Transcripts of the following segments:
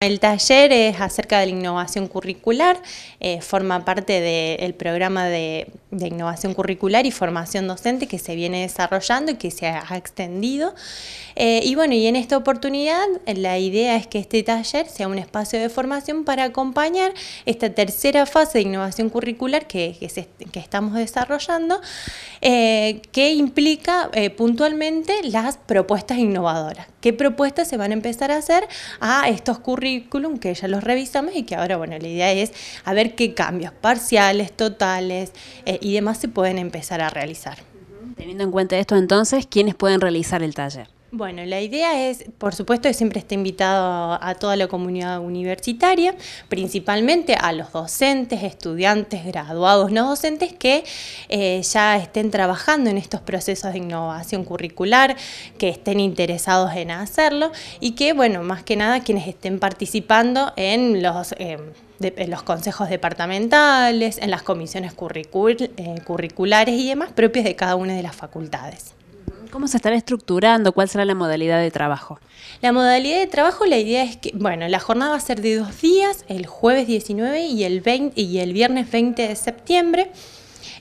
El taller es acerca de la innovación curricular, eh, forma parte del programa de, innovación curricular y formación docente que se viene desarrollando y que se ha extendido. Eh, y bueno, y en esta oportunidad la idea es que este taller sea un espacio de formación para acompañar esta tercera fase de innovación curricular que, que, estamos desarrollando, eh, que implica puntualmente las propuestas innovadoras. ¿Qué propuestas se van a empezar a hacer a estos currículos? que ya los revisamos y que ahora, bueno, la idea es a ver qué cambios parciales, totales y demás se pueden empezar a realizar. Teniendo en cuenta esto entonces, ¿quiénes pueden realizar el taller? Bueno, la idea es, por supuesto, que siempre esté invitado a toda la comunidad universitaria, principalmente a los docentes, estudiantes, graduados, no docentes que eh, ya estén trabajando en estos procesos de innovación curricular, que estén interesados en hacerlo y que, bueno, más que nada quienes estén participando en los... Eh, consejos departamentales, en las comisiones eh, curriculares y demás propias de cada una de las facultades. ¿Cómo se estará estructurando? ¿Cuál será la modalidad de trabajo? La modalidad de trabajo, la idea es que, bueno, la jornada va a ser de dos días, el jueves 19 y el, 20, y el viernes 20 de septiembre.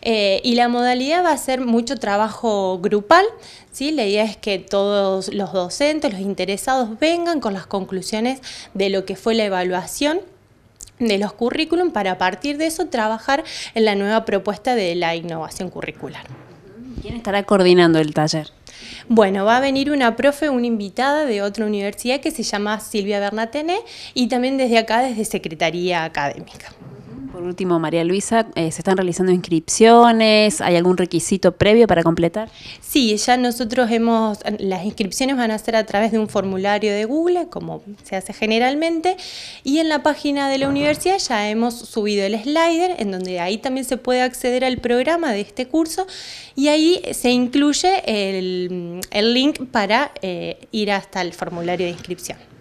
Eh, y la modalidad va a ser mucho trabajo grupal, ¿sí? La idea es que todos los docentes, los interesados vengan con las conclusiones de lo que fue la evaluación de los currículum para a partir de eso trabajar en la nueva propuesta de la innovación curricular. ¿Quién estará coordinando el taller? Bueno, va a venir una profe, una invitada de otra universidad que se llama Silvia Bernatene y también desde acá, desde Secretaría Académica. Por último, María Luisa, eh, ¿se están realizando inscripciones? ¿Hay algún requisito previo para completar? Sí, ya nosotros hemos, las inscripciones van a ser a través de un formulario de Google, como se hace generalmente, y en la página de la universidad ya hemos subido el slider, en donde ahí también se puede acceder al programa de este curso, y ahí se incluye el, link para eh, ir hasta el formulario de inscripción.